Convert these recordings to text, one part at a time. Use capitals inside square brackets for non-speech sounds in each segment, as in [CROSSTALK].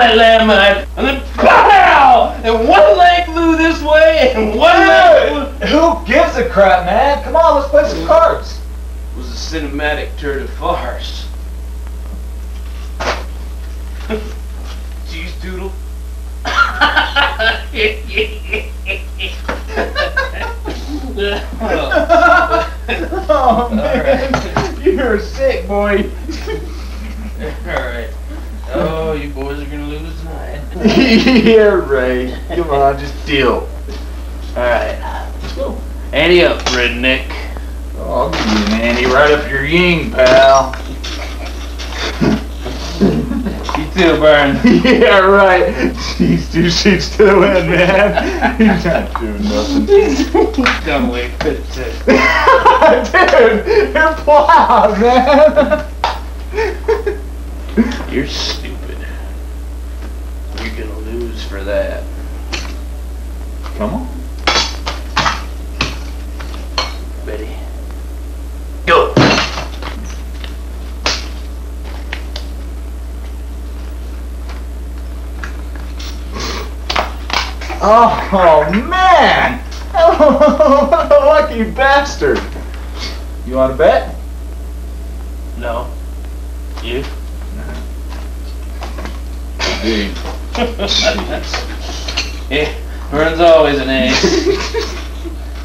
stepped on that landmine, and then pow! And one leg flew this way, and one leg flew. Who gives a crap, man? Come on, let's play some cards. It was a cinematic turn of farce. Cheese doodle. oh man, you're sick, boy. Alright. Oh, you boys are gonna lose tonight. Right. Come on, just deal. Alright. Let's go. Ante up, redneck. Oh, I'll give you an Andy right up your ying, pal. You too, Burn. yeah, right. Jeez, two sheets to the wind, man. He's not doing nothing. Dumb way fit it. [LAUGHS] Dude, you're plowed, man. You're stupid. You're gonna lose for that. Come on. Betty. Go. Oh, man. what [LAUGHS] a lucky bastard. You want to bet? No. You? Dude. Yeah, Vern's always an ace.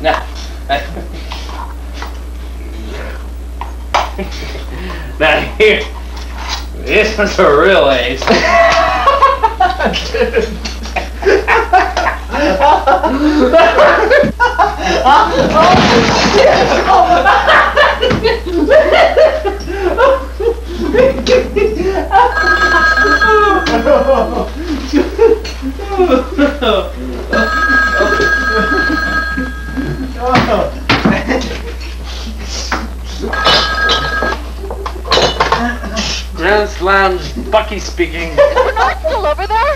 nah. [LAUGHS] now here, this one's a real ace. [LAUGHS] Grand Slam's Bucky speaking. Is Bernard still over there?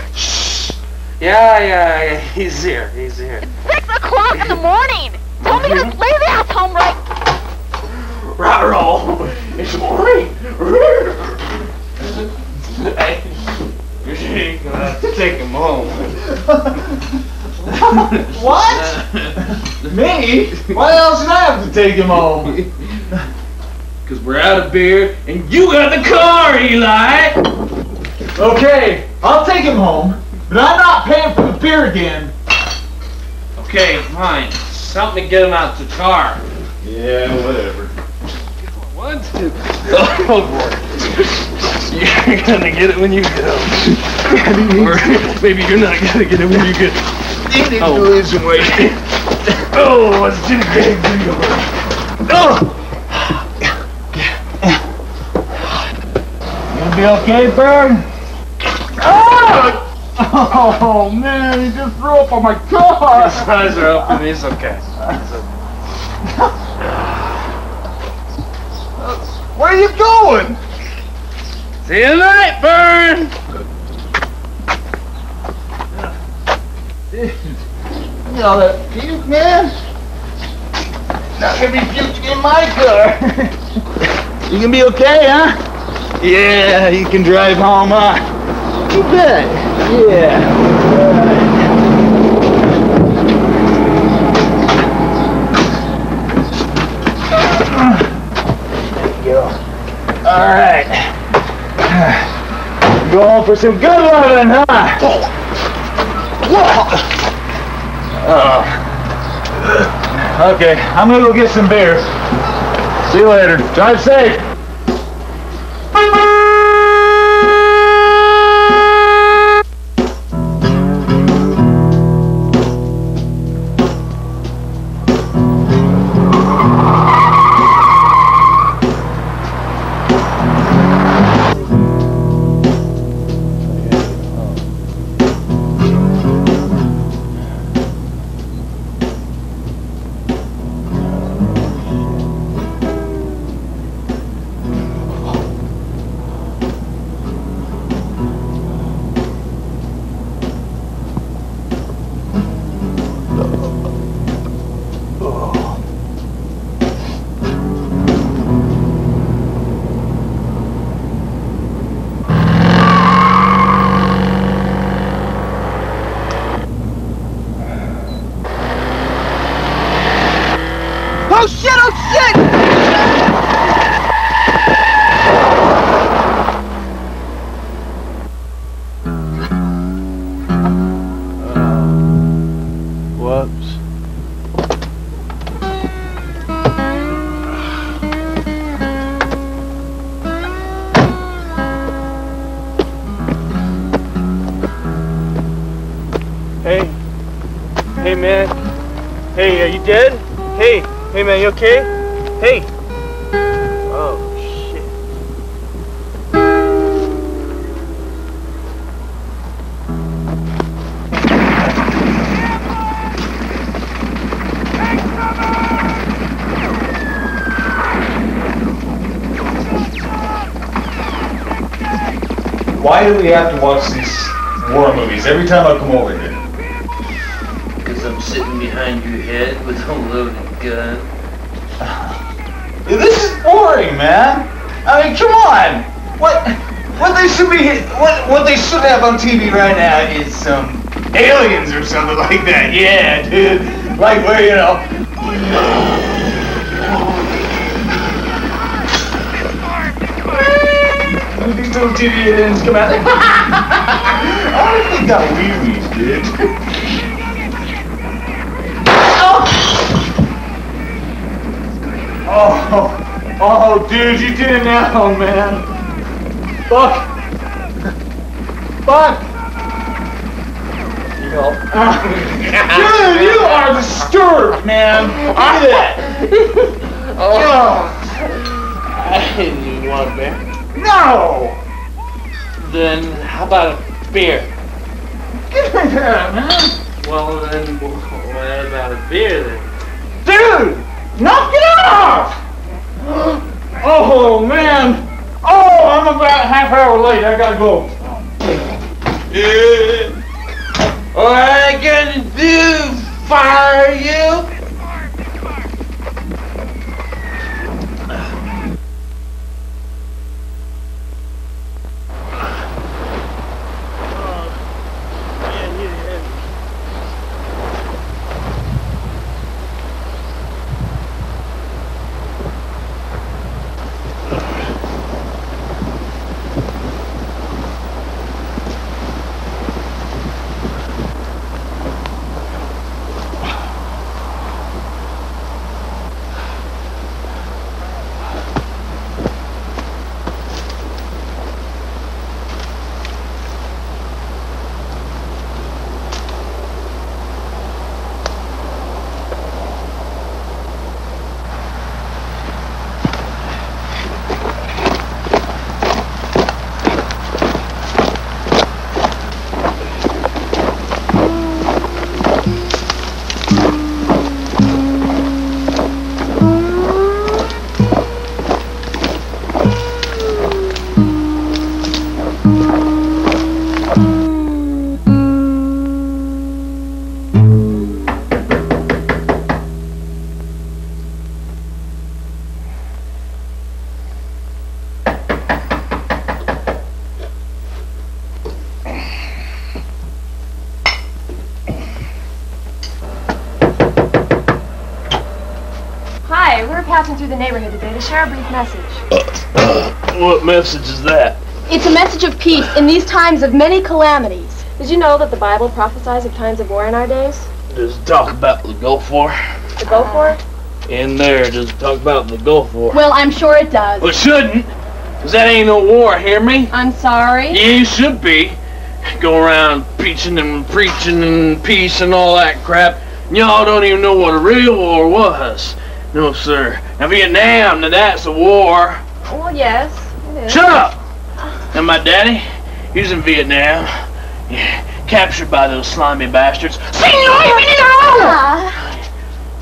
Yeah, yeah, yeah, he's here, he's here. It's Six o'clock in the morning! Tell me to lay the ass home right... Right roll. It's morning. You're gonna have to take him home. [LAUGHS] What? Me? Why else should I have to take him home? [LAUGHS] Cause we're out of beer and you got the car, Eli. Okay, I'll take him home, but I'm not paying for the beer again. Okay, fine. Help me get him out the car. Yeah, whatever. One, two. [LAUGHS] Oh boy. You're gonna get it when you get home. or [LAUGHS] maybe you're not gonna get it when you oh. [LAUGHS] Oh, get Oh. lose weight. Oh, it's too big. Oh! You gonna be okay, Bird? Oh! Ah! Oh man, he just threw up on my car! His eyes are open. He's okay. He's okay. Where are you going? See you tonight, Burn. You know that puke, man? Not gonna be puking in my car. [LAUGHS] you gonna be okay, huh? Yeah, you can drive home, huh? You bet. Yeah. There you go. All right. Go home for some good loving, huh? Oh. Okay, I'm gonna go get some beer. See you later. Drive safe. Hey, man. Hey, are you dead? Hey. Hey, man, you okay? Hey. Oh, shit. Why do we have to watch these war movies every time I come over here? Head with a loaded gun. This is boring, man. I mean, come on. What what they should be what what they should have on TV right now is some aliens or something like that. Yeah, dude. Like where you know. These little TV aliens come out. [LAUGHS] I wonder if they got wee-wees, dude. Oh, oh, dude, you did it now, man. Fuck. Fuck. [LAUGHS] Dude, you are disturbed, man. Look at that. [LAUGHS] Oh. oh, I didn't even want a beer. no. Then how about a beer? Give me that, man. Well then, what about a beer then? Dude, knock it off. Oh, man. Oh, I'm about half hour late. I gotta go. What I gonna do? Fire you? Neighborhood today to share a brief message. Uh, what message is that? It's a message of peace in these times of many calamities. Did you know that the Bible prophesies of times of war in our days? Does it talk about the Gulf War? Go for it? In there, does it talk about the Gulf War? Well, I'm sure it does. Well, it shouldn't. Cause that ain't no war, hear me? I'm sorry. Yeah, you should be. Go around preaching and preaching and peace and all that crap. Y'all don't even know what a real war was. No, sir. Now, Vietnam, now that's a war. Well, yes, it is. Shut up! And my daddy, he's in Vietnam. Yeah, captured by those slimy bastards. Ah,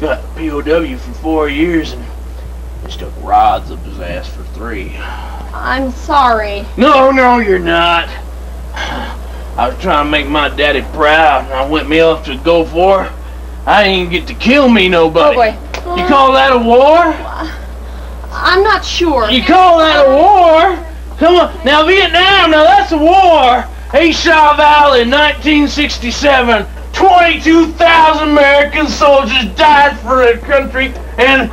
Got POW for four years and they stuck rods up his ass for three. I'm sorry. No, no, you're not. I was trying to make my daddy proud, and I went me off to go for. I didn't get to kill me nobody. Oh, boy. You call that a war? I'm not sure. You call that a war? Come on, now Vietnam, now that's a war. A Shau Valley, 1967. 22,000 American soldiers died for their country, and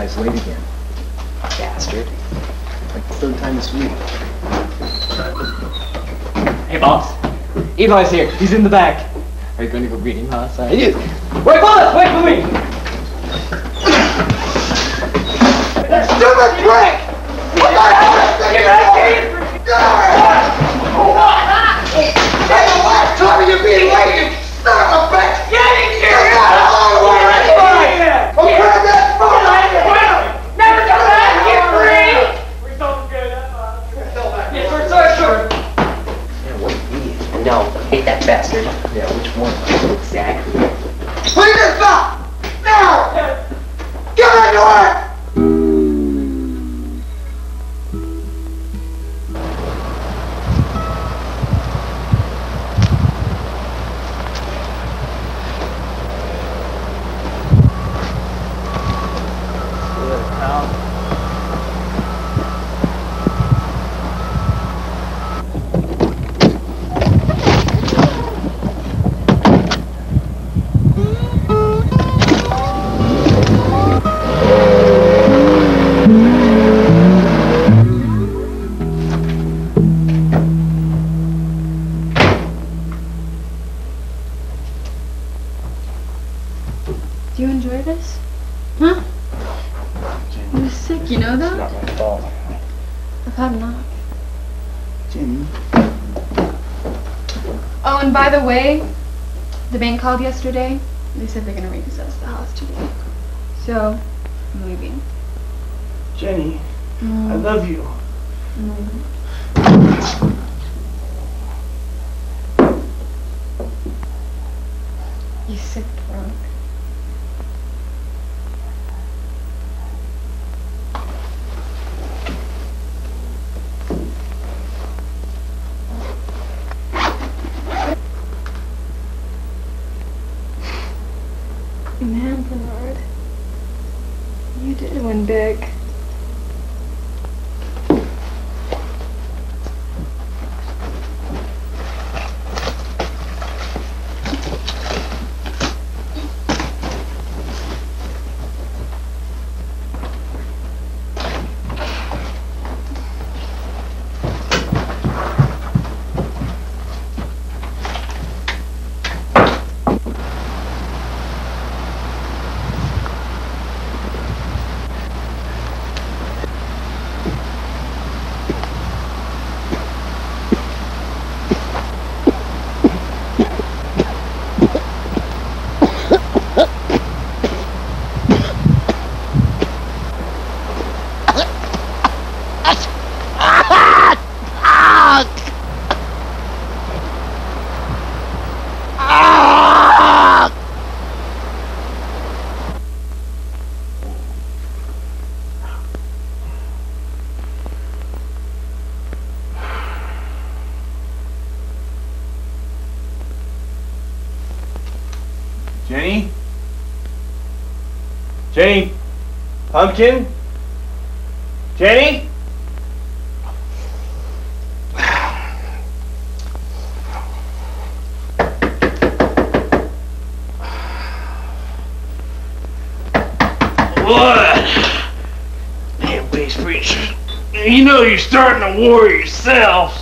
Eli's late again. Bastard. Like the third time this week. Hey, boss. Eli's here. He's in the back. Are you going to go greet him, huh? Sorry. Yes. Wait, boss! Wait for me! Stupid prick! What the hell is thinking of? Hey, the last time you're being late, you son of a bitch! Get in here! Get out of the way! Oh, grab that phone! Never come back here free! Yeah, what an idiot. No, hate that bastard. Oh, and by the way, the bank called yesterday. They said they're gonna repossess the house today. So, I'm leaving. Jenny, I Mm, love you. mm. You sick drunk. Man, Bernard. You did win big. Jenny? Jenny? Pumpkin? Jenny? What? Damn base preacher. You know you're starting a war yourselves.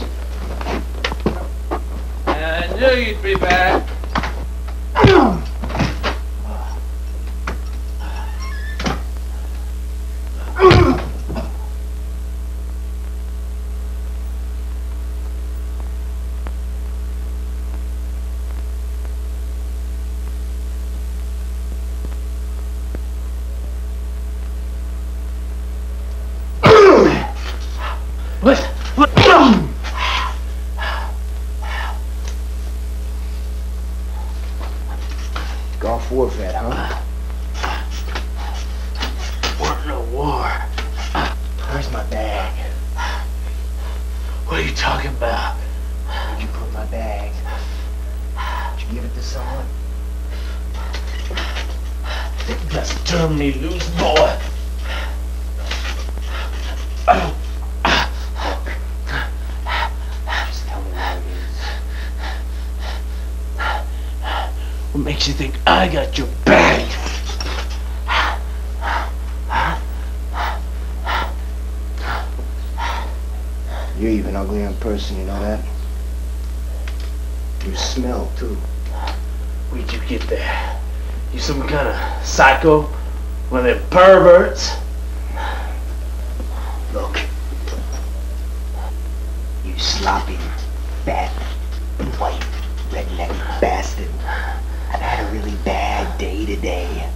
Just turn me loose, boy. What makes you think I got your back? You're even ugly in person, you know that? You smell, too. Where'd you get that? You some kind of psycho? One of them perverts? Look. You sloppy, fat, white, redneck bastard. I've had a really bad day today.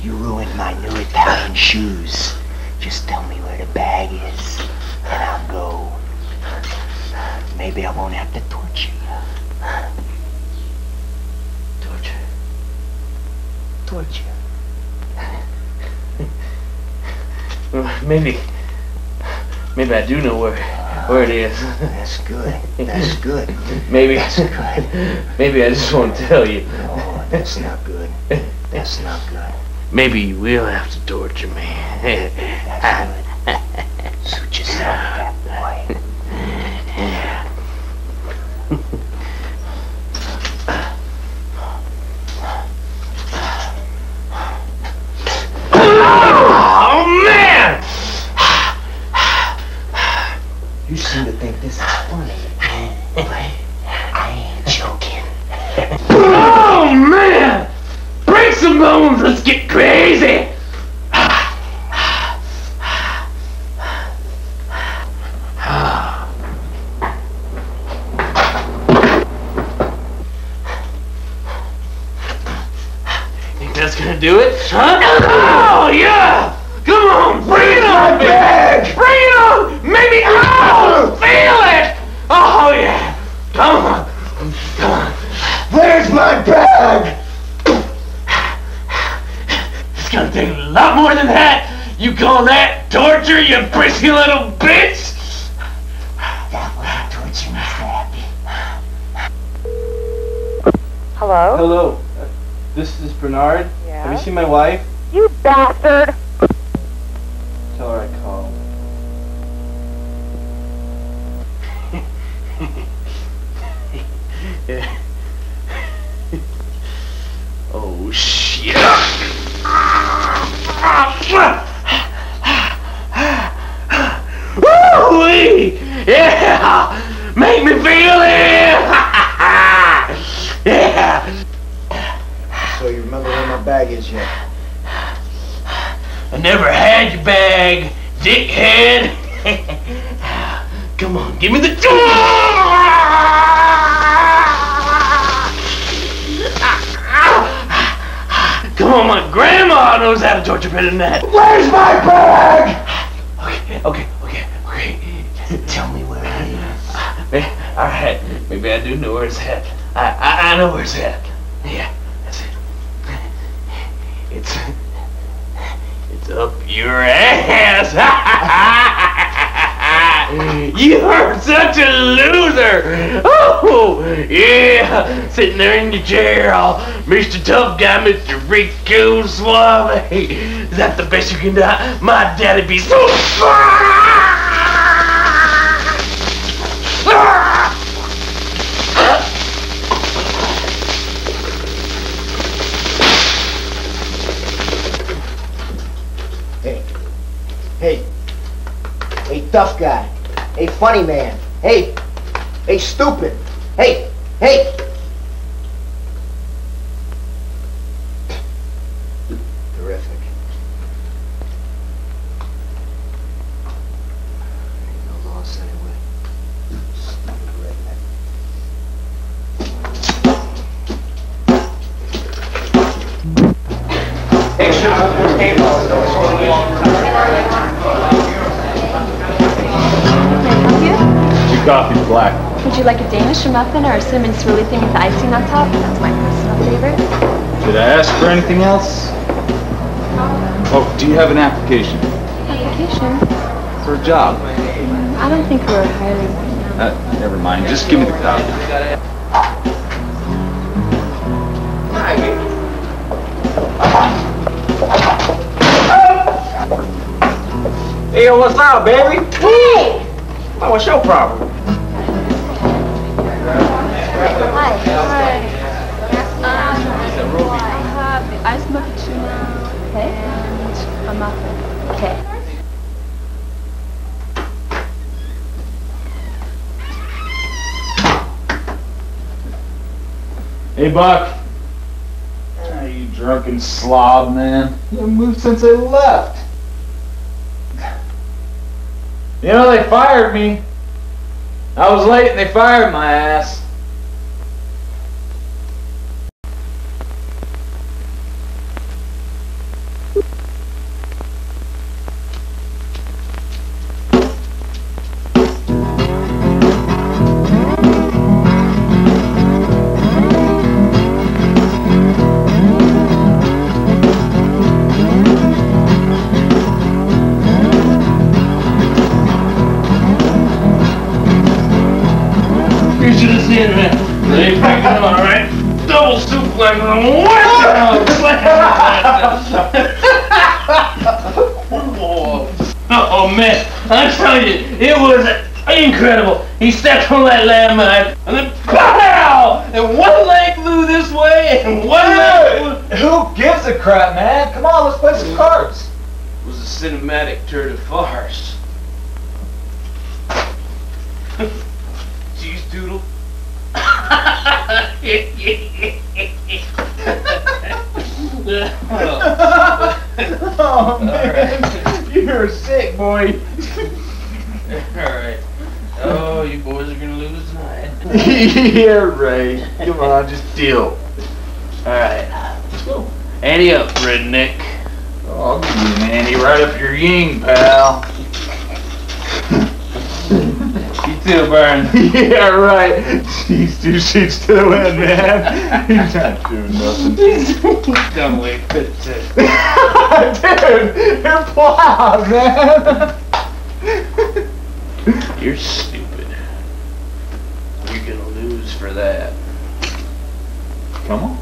You ruined my new Italian shoes. Just tell me where the bag is, and I'll go. Maybe I won't have to torture you. Torture. Torture. [LAUGHS] Maybe, maybe I do know where, where it is. That's good. That's good. [LAUGHS] Maybe, That's good. maybe I just won't tell you. Oh, that's not good. That's not good. Maybe you will have to torture me. That's good. Bag, dickhead. [LAUGHS] Come on, give me the. [LAUGHS] Come on, my grandma knows how to torture better than that. Where's my bag? Okay, okay, okay, okay. Tell me where it is. [LAUGHS] All right, maybe I do know where it's at. I, I, I know where it's at. Yeah, that's it. It's up your ass. [LAUGHS] You're such a loser. Oh, yeah, sitting there in your chair, all Mr. Tough Guy, Mr. Rico Suave. Is that the best you can do? My daddy be so. Hey. Hey, tough guy. Hey, funny man. Hey. Hey, stupid. Hey. Hey. Coffees black. Would you like a Danish muffin or a cinnamon swirly thing with icing on top? That's my personal favorite. Did I ask for anything else? Oh, do you have an application Application? for a job? I don't think we're hiring right now. Uh, never mind. Just give me the copy. Hey, what's up, baby? Hey! what's your problem? Hey, Buck. Ah, you drunken slob, man. You haven't moved since I left. You know, they fired me. I was late and they fired my ass. You should have seen it. They picked it on, right? Double suplex on one. [LAUGHS] Oh man, I'm telling you, it was incredible. He stepped on that landmine and then pow! And one leg flew this way and one leg flew. Who gives a crap, man? Come on, let's play some cards. It was a cinematic tour de farce. Cheese [LAUGHS] doodle. Oh, man. You're sick, boy. Alright. Oh, you boys are gonna lose tonight. [LAUGHS] yeah, right. [LAUGHS] Come on, just deal. Alright. Let's go. Ante up, redneck. Oh, I'll give you an Andy right up your ying, pal. [LAUGHS] You too, Burn. [LAUGHS] yeah, right. Jeez, two sheets to the wind, man. [LAUGHS] He's not doing nothing. [LAUGHS] Don't wait. Dude, you're plowed, man. You're stupid. You're gonna lose for that. Come on.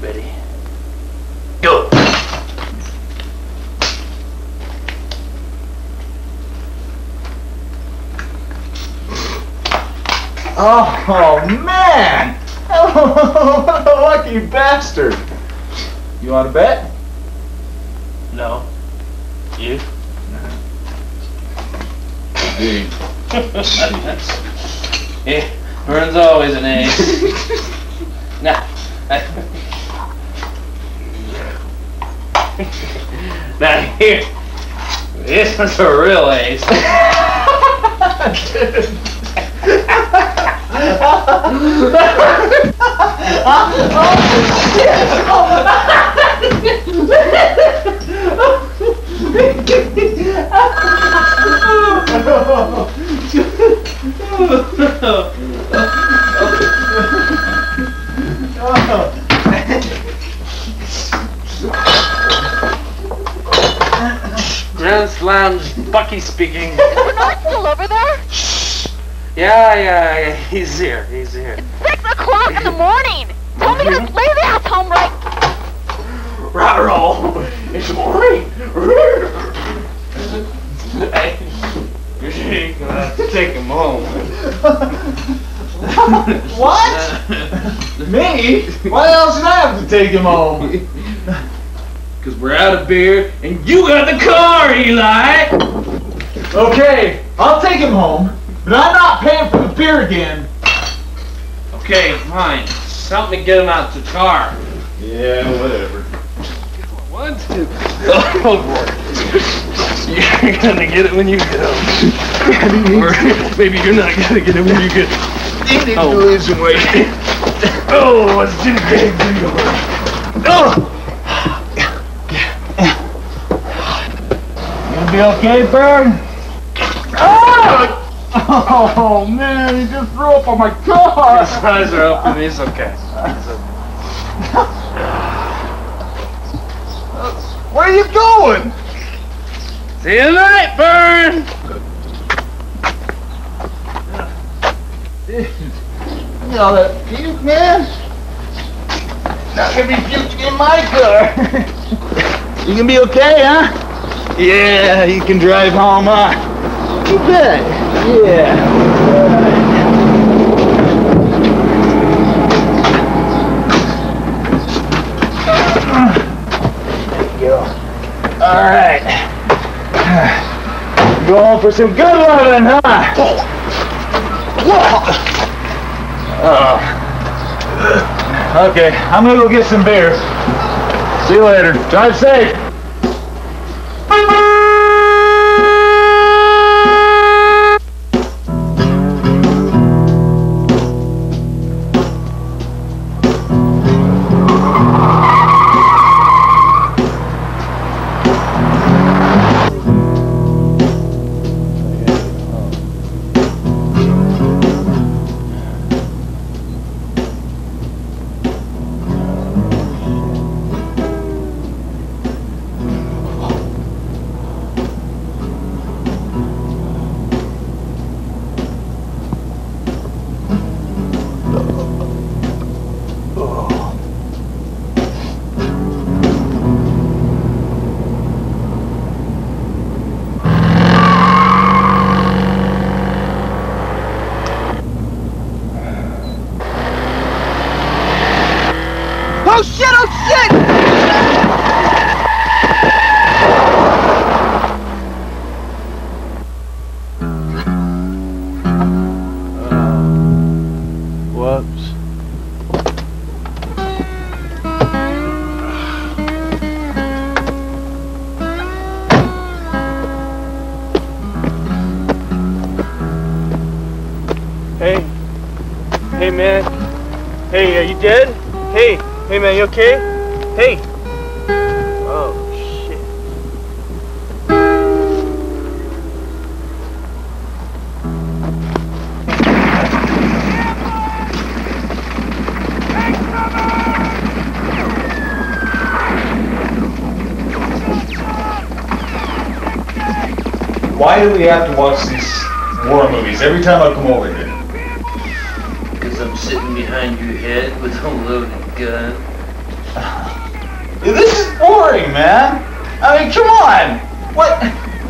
Ready? Go! Oh, oh man! what [LAUGHS] a lucky bastard! You want to bet? No. You? [LAUGHS] Dude. Yeah, Vern's always an ace. [LAUGHS] nah. now here, this is a real ace. Grand Slam's Bucky speaking. Is Bernard still over there? Yeah, yeah, yeah, [LAUGHS] he's here, he's here. It's Six o'clock in the morning. Tell me to mm-hmm. lay the ass home right. Rock roll! It's morning! hey, you're gonna have to take him home. [LAUGHS] What? Me? Why else should I have to take him home? [LAUGHS] Cause we're out of beer and you got the car, Eli! Okay, I'll take him home, but I'm not paying for the beer again. Okay, fine. Something to get him out of the car. Yeah, whatever. One, two. Oh, boy. You're gonna get it when you get home. or maybe you're not gonna get it when you get You need Oh. to lose some weight. Oh, it's too big for you. Oh! You gonna be okay, Bird? Ah! Oh man, he just threw up on my car. His eyes are open. It's okay. Where are you going? See you tonight, Burn! You know that puke, man? Not gonna be puking in my car. [LAUGHS] you gonna be okay, huh? Yeah, you can drive home, huh? You bet. Yeah. Go. All right. [SIGHS] Go home for some good loving, huh? Oh. [SIGHS] Okay, I'm gonna go get some beer. See you later. Drive safe. Why do we have to watch these war movies every time I come over here? Because I'm sitting behind your head with a loaded gun. [LAUGHS] This is boring, man. I mean, come on. What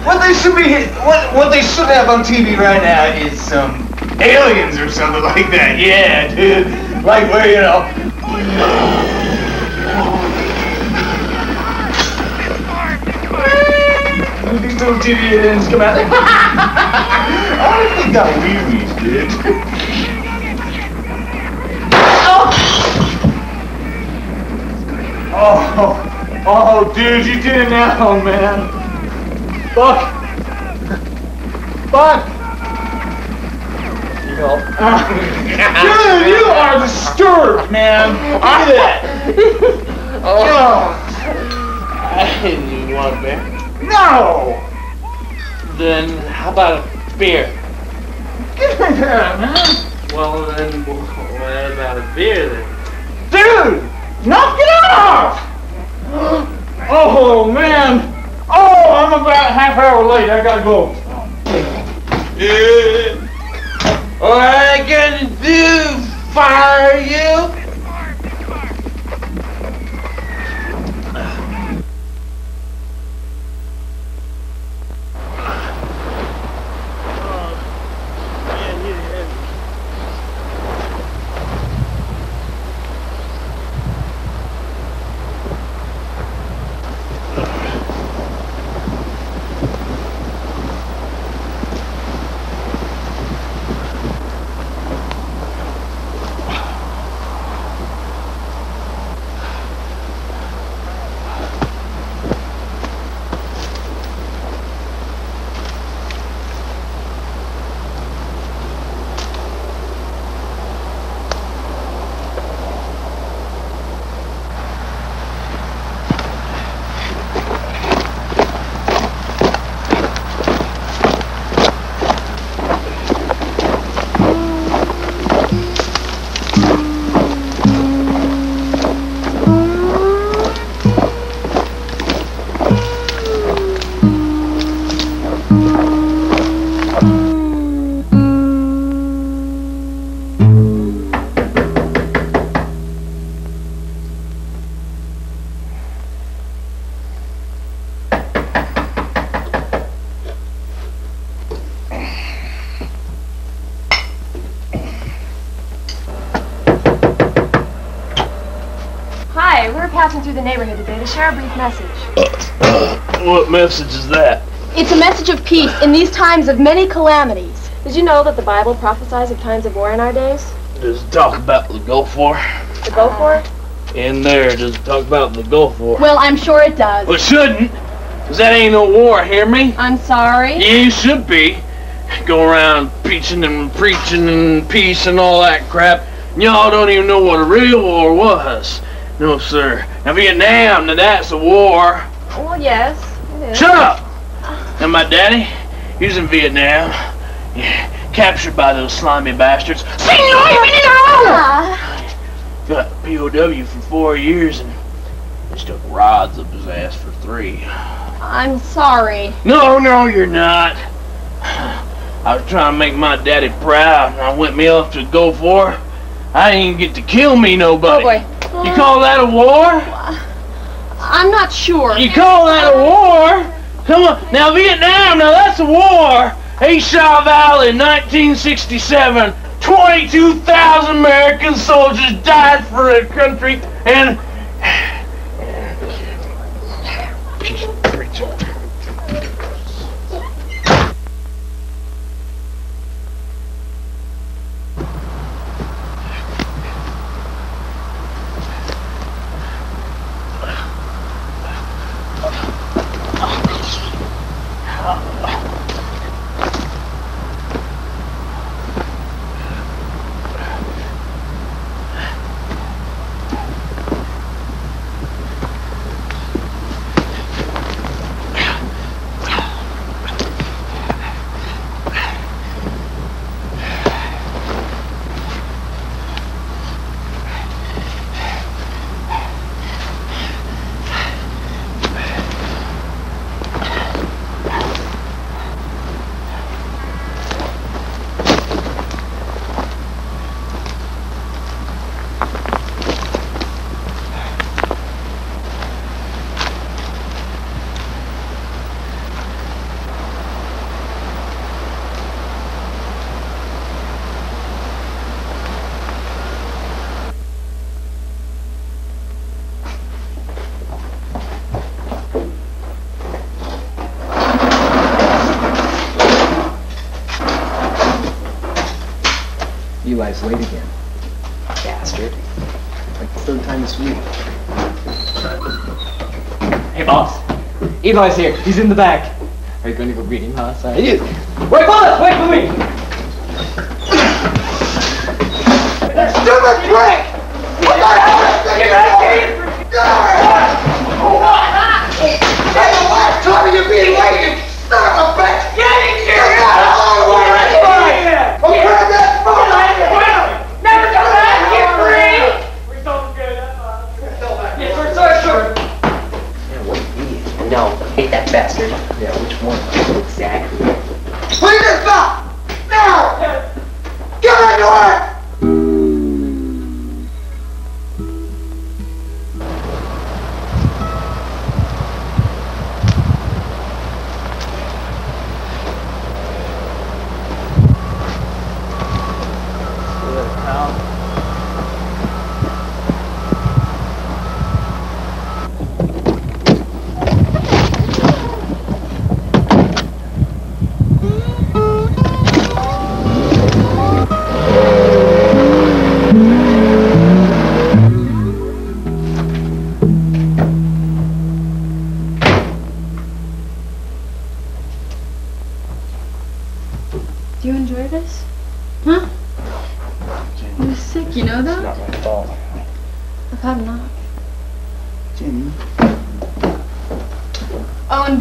what they should be what what they should have on TV right now is some aliens or something like that. Yeah, dude. Like where you know. These little TV aliens come out. I don't think that wee wees, dude. Oh, oh, dude, you did it now, man. Fuck. Fuck. [LAUGHS] Dude, you are disturbed, man. Look at that. [LAUGHS] oh, I didn't even want beer. No. Then how about a beer? Give me that, man. Well, then what about a beer then? Dude, knock it off. Oh, man. Oh, I'm about half hour late. I gotta go. Yeah. What I gonna do? Fire you? Hi, passing through the neighborhood today to share a brief message. Uh, uh. What message is that? It's a message of peace in these times of many calamities. Did you know that the Bible prophesies of times of war in our days? Does it talk about the Gulf War? The Gulf War? In there, does it talk about the Gulf War? Well, I'm sure it does. Well, it shouldn't. Cause that ain't no war, hear me? I'm sorry. Yeah, you should be. Go around preaching and preaching and peace and all that crap. Y'all don't even know what a real war was. No, sir. Now, Vietnam, now that's a war. Well, yes, it is. Shut up! And my daddy, he was in Vietnam. Yeah, captured by those slimy bastards. Ah, Got POW for four years and they stuck rods up his ass for three. I'm sorry. No, no, you're not. I was trying to make my daddy proud, and I went me off to go for. I didn't get to kill me nobody. Oh boy. You call that a war? I'm not sure. You call that a war? Come on, now Vietnam, now that's a war. Shau Valley, 1967. 22,000 American soldiers died for their country, and Eli's late again. Bastard. Like the third time this week. Hey, boss. Eli's here. He's in the back. Are you going to go greet him, huh, son? You. Wait, Wallace! Wait for me!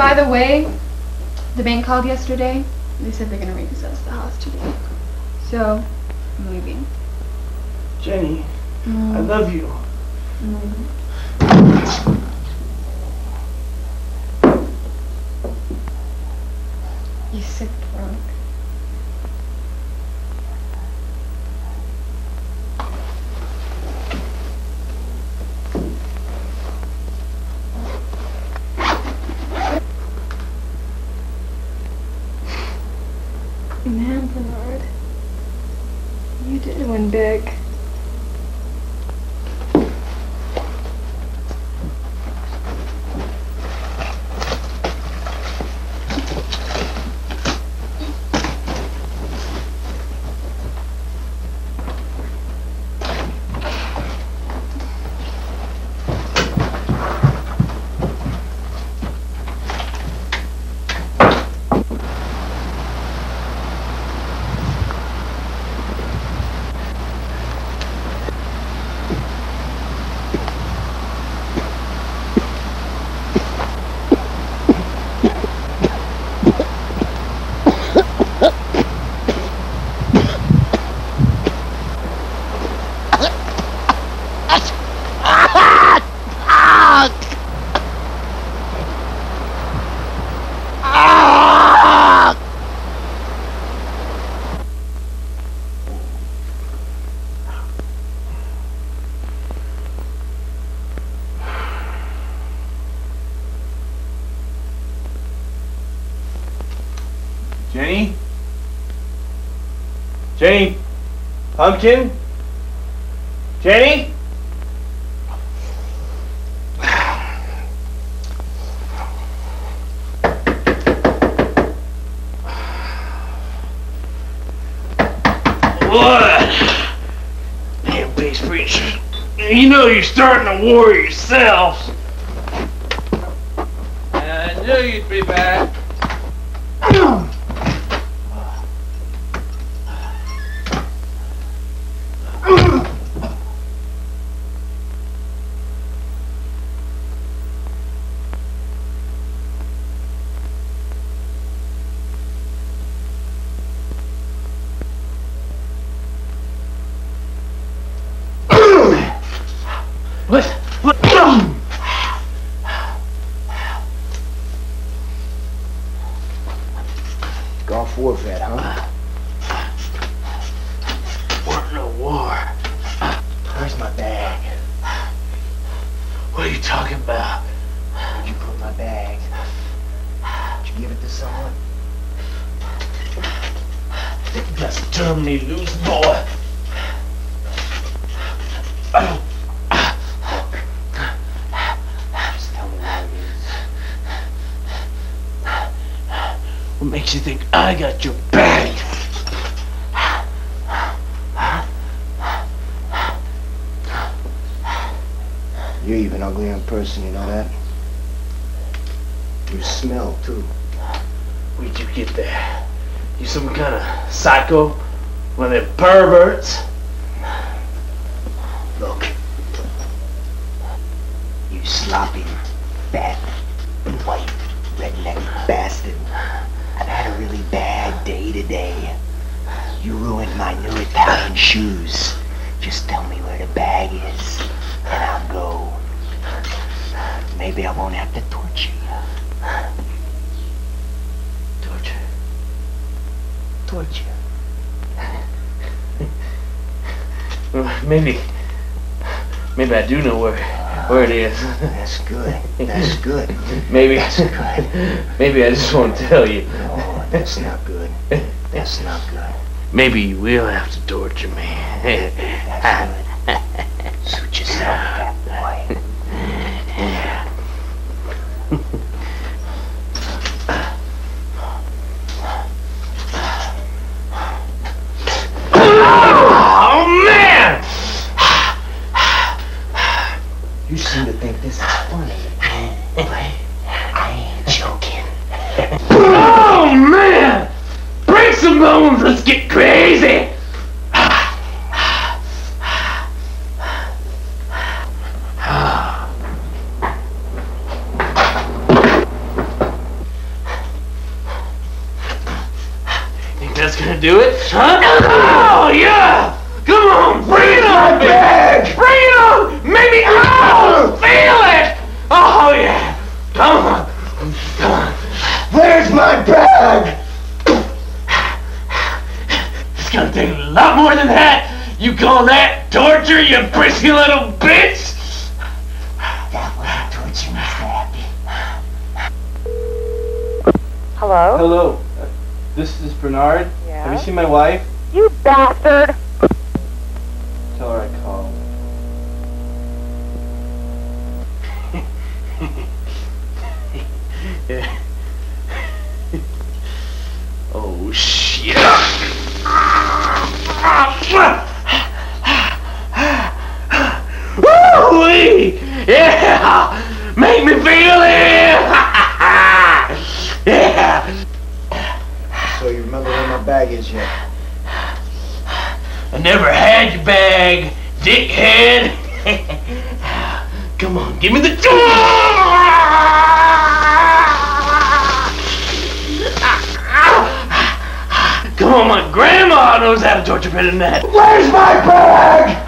By the way, the bank called yesterday. They said they're gonna repossess the house today. So, I'm leaving. Jenny, I Mm, love you. mm. You sick drunk. Man, Bernard, you Jenny? Pumpkin? Jenny? What? Damn base preacher. You know you're starting a war yourself. You smell, too. Where'd you get that? You some kind of psycho? One of them perverts? Look. You sloppy, fat, white, redneck bastard. I've had a really bad day today. You ruined my new Italian shoes. Just tell me where the bag is, and I'll go. Maybe I won't have to torture. Torture. Maybe. Maybe I do know where where it is. That's good. That's good. [LAUGHS] Maybe. That's good. Maybe I just won't tell you. Oh, that's not good. That's not good. Maybe you will have to torture me. That's good. Suit yourself, fat boy. [LAUGHS] Oh man! You seem to think this is funny. But I ain't joking. Oh man! Bones, let's get crazy! Think that's gonna do it? Huh? Oh yeah! Come on, bring it on, bag! Bring it on! Maybe oh, feel it! Oh yeah! Come on! Come on! Where's my bag? It's gonna take a lot more than that! You call that torture, you prissy little bitch? That wasn't torture, Miss Happy. Hello? Hello, uh, this is Bernard. Yeah? Have you seen my wife? You bastard! Tell her I called. oh shit! Woo-wee! Yeah! Make me feel it! [LAUGHS] yeah! So you remember where my bag is yet? I never had your bag, dickhead. [LAUGHS] Come on, give me the. Come on, my grandma knows how to torture better than that. Where's my bag?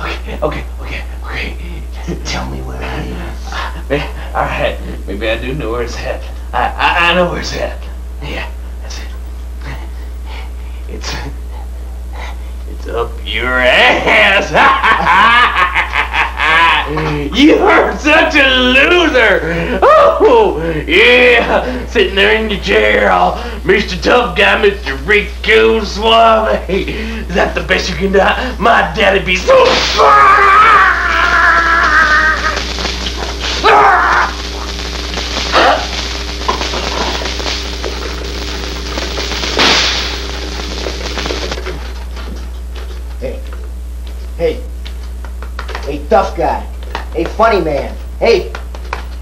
Okay, okay, okay, okay. Tell me where it is. All right, maybe I do know where it's at. I, I, I know where it's at. Yeah, that's it. It's, it's up your ass. [LAUGHS] You're such a loser! Oh, yeah! Sitting there in your chair, all Mr. Tough Guy, Mr. Rico Suave. Is that the best you can do? My daddy be so. Hey. Hey. Hey, tough guy. Hey, funny man. Hey.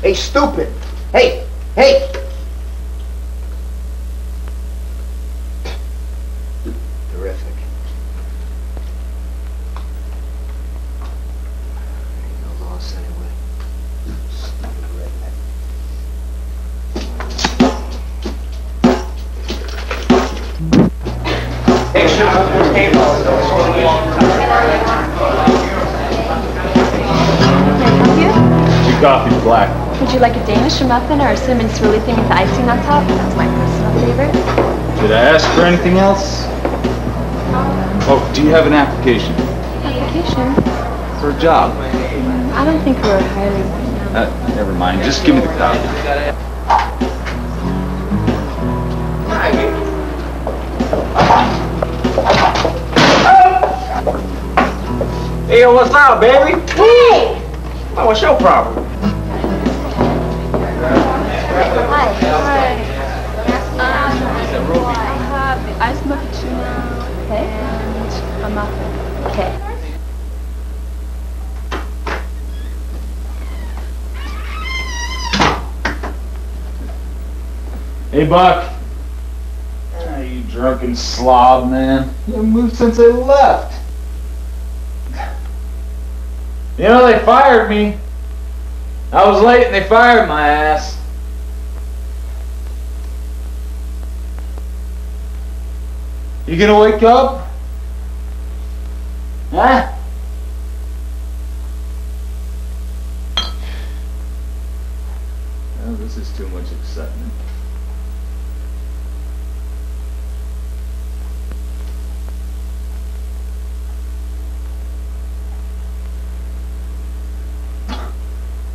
Hey, stupid. Hey. Hey. Like a Danish muffin or a cinnamon swirly thing with icing on top? That's my personal favorite. Did I ask for anything else? Oh, do you have an application Application? for a job? I don't think we're hiring right now. Uh, never mind. Just give me the copy. Hey, what's up, baby? Hey! Oh, what's your problem? Hey, Buck. Ah, you drunken slob, man. You haven't moved since I left. You know, they fired me. I was late and they fired my ass. You gonna wake up? Huh? Oh, this is too much excitement.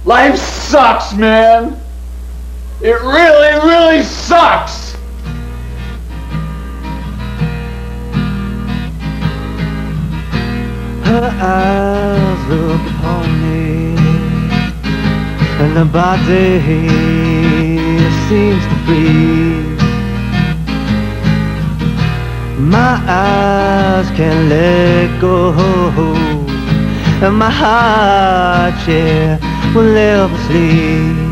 Life sucks, man. It really, really sucks. Her eyes look upon me, and the body seems to freeze. My eyes can't let go, and my heart, yeah, will never sleep.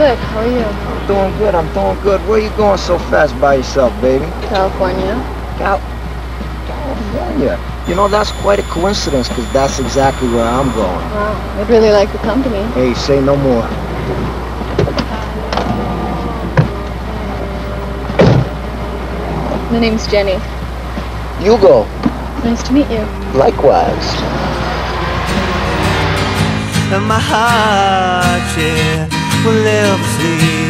Good. How are you? I'm doing good. I'm doing good. Where are you going so fast by yourself, baby? California. Cal- California. You know, that's quite a coincidence because that's exactly where I'm going. Wow, I'd really like the company. Hey, say no more. My name's Jenny. Hugo, Nice to meet you. likewise. and my heart, yeah, will never sleep.